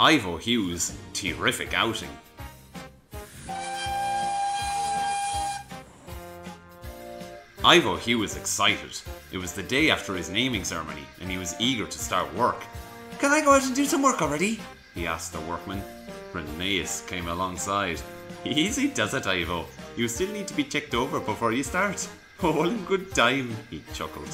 Ivo Hugh's Tea-riffic outing. Ivo Hugh was excited. It was the day after his naming ceremony, and he was eager to start work. Can I go out and do some work already? He asked the workman. Rheneas came alongside. Easy does it, Ivo. You still need to be checked over before you start. All in good time, he chuckled.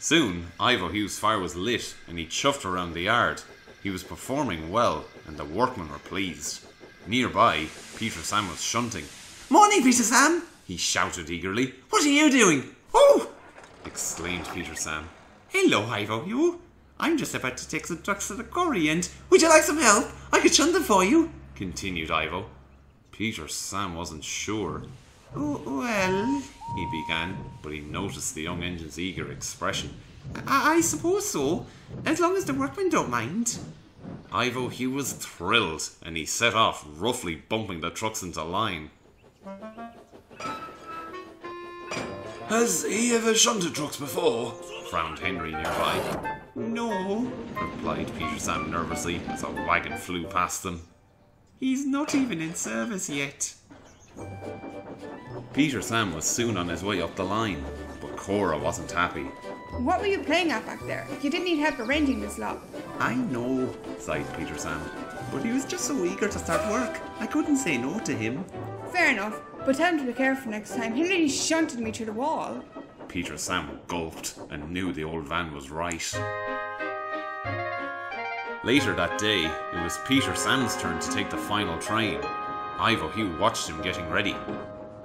Soon, Ivo Hugh's fire was lit and he chuffed around the yard. He was performing well, and the workmen were pleased. Nearby, Peter Sam was shunting. Morning, Peter Sam. He shouted eagerly. What are you doing? Oh! exclaimed Peter Sam. Hello, Ivo. You? I'm just about to take some trucks to the quarry and... Would you like some help? I could shunt them for you. Continued Ivo. Peter Sam wasn't sure. Oh, well... He began, but he noticed the young engine's eager expression. I, I suppose so. As long as the workmen don't mind. Ivo Hugh was thrilled, and he set off, roughly bumping the trucks into line. Has he ever shunted trucks before? frowned Henry nearby. No, replied Peter Sam nervously as a wagon flew past them. he's not even in service yet. Peter Sam was soon on his way up the line, but Cora wasn't happy. What were you playing at back there? You didn't need help arranging this lot. I know, sighed Peter Sam. but he was just so eager to start work. I couldn't say no to him. Fair enough, but tell him to be careful next time. He nearly shunted me through the wall. Peter Sam gulped and knew the old van was right. Later that day, it was Peter Sam's turn to take the final train. Ivo Hugh watched him getting ready.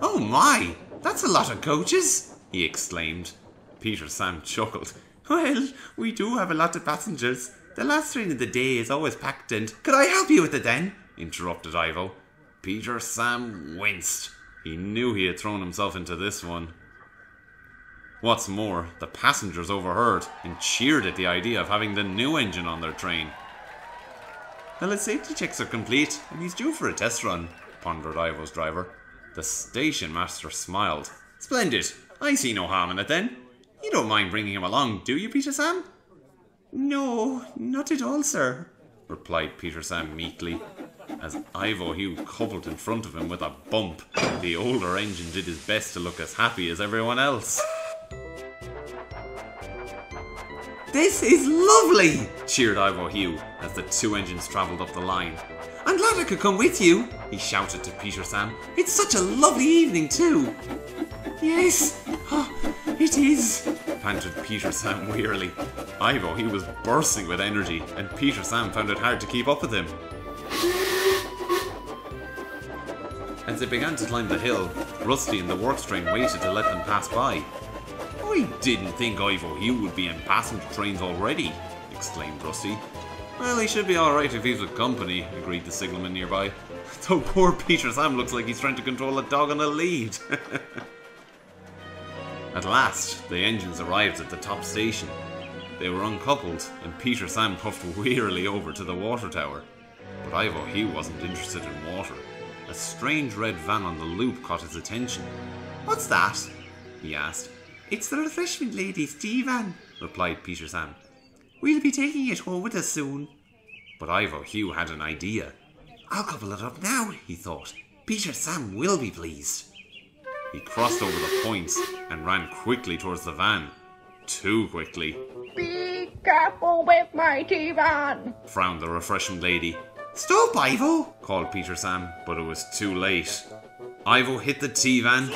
Oh my, that's a lot of coaches. He exclaimed. Peter Sam chuckled. Well, we do have a lot of passengers. The last train of the day is always packed and... Could I help you with it then? Interrupted Ivo. Peter Sam winced. He knew he had thrown himself into this one. What's more, the passengers overheard and cheered at the idea of having the new engine on their train. Well, his safety checks are complete and he's due for a test run. pondered Ivo's driver. The station master smiled. Splendid. I see no harm in it then. You don't mind bringing him along, do you, Peter Sam? No, not at all, sir. replied Peter Sam meekly. As Ivo Hugh coupled in front of him with a bump, the older engine did his best to look as happy as everyone else. This is lovely! Cheered Ivo Hugh as the two engines travelled up the line. I'm glad I could come with you. He shouted to Peter Sam. It's such a lovely evening, too. Yes, it is. panted Peter Sam wearily. Ivo, he was bursting with energy, and Peter Sam found it hard to keep up with him. As they began to climb the hill, Rusty and the work train waited to let them pass by. I didn't think Ivo Hugh would be in passenger trains already, exclaimed Rusty. Well, he should be alright if he's with company, agreed the signalman nearby. Though poor Peter Sam looks like he's trying to control a dog on a lead. At last, the engines arrived at the top station. They were uncoupled, and Peter Sam puffed wearily over to the water tower. But Ivo Hugh wasn't interested in water. A strange red van on the loop caught his attention. What's that? He asked. It's the refreshment lady's tea van, Replied Peter Sam. We'll be taking it home with us soon. But Ivo Hugh had an idea. I'll couple it up now, he thought. Peter Sam will be pleased. He crossed over the points and ran quickly towards the van. Too quickly, Be careful with my tea van. frowned the refreshment lady. Stop, Ivo! called Peter Sam, but it was too late. Ivo hit the tea van,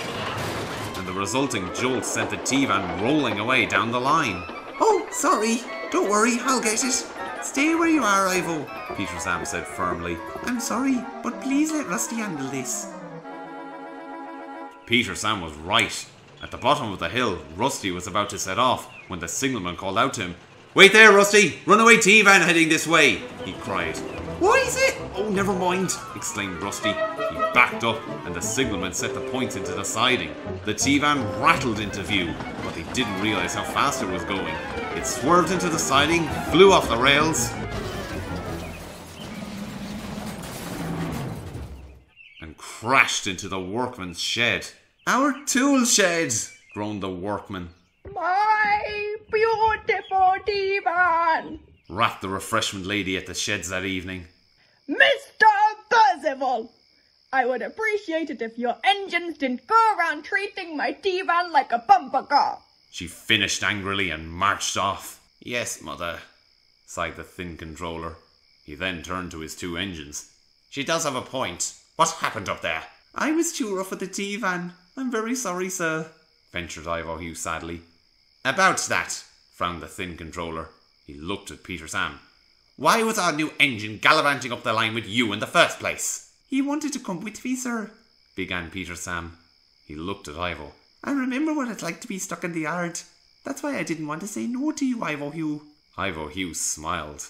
and the resulting jolt sent the tea van rolling away down the line. Oh, sorry. Don't worry, I'll get it. Stay where you are, Ivo. Peter Sam said firmly. I'm sorry, but please let Rusty handle this. Peter Sam was right. At the bottom of the hill, Rusty was about to set off when the signalman called out to him. Wait there, Rusty! Runaway tea van heading this way! He cried. What is it? Oh, never mind, exclaimed Rusty. He backed up, and the signalman set the points into the siding. The tea-van rattled into view, but they didn't realize how fast it was going. It swerved into the siding, flew off the rails, and crashed into the workman's shed. Our tool shed. Groaned the workman. My beautiful tea van. rapped the refreshment lady at the sheds that evening. Mr. Percival! I would appreciate it if your engines didn't go around treating my divan like a bumper car. She finished angrily and marched off. Yes, mother, sighed the thin controller. He then turned to his two engines. She does have a point. What happened up there? I was too rough with the tea-van. I'm very sorry, sir, ventured Ivo Hugh sadly. About that, frowned the thin controller. He looked at Peter Sam. Why was our new engine gallivanting up the line with you in the first place? He wanted to come with me, sir, began Peter Sam. He looked at Ivo. I remember what it's like to be stuck in the yard. That's why I didn't want to say no to you, Ivo Hugh. Ivo Hugh smiled,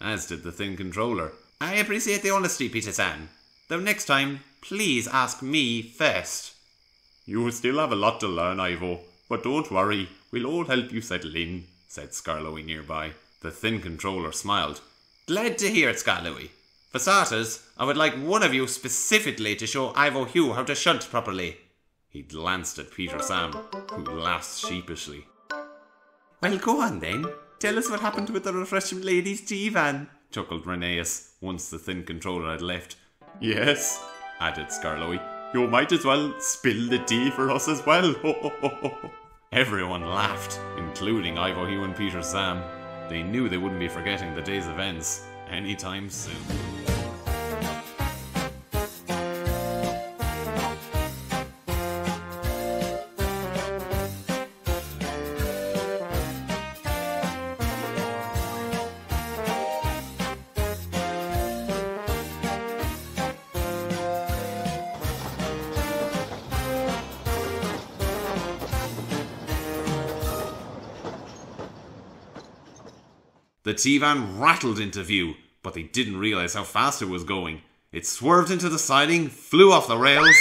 as did the thin controller. I appreciate the honesty, Peter Sam. Though next time, please ask me first. You still have a lot to learn, Ivo, but don't worry, we'll all help you settle in, said Skarloey nearby. The thin controller smiled. Glad to hear it, Skarloey. For starters, I would like one of you specifically to show Ivo Hugh how to shunt properly. He glanced at Peter Sam, who laughed sheepishly. Well, go on then. Tell us what happened with the refreshment lady's G-van, chuckled Rheneas, once the thin controller had left. Yes, added Skarloey. You might as well spill the tea for us as well. Everyone laughed, including Ivo Hugh and Peter Sam. They knew they wouldn't be forgetting the day's events anytime soon. The tea-van rattled into view, but they didn't realize how fast it was going. It swerved into the siding, flew off the rails,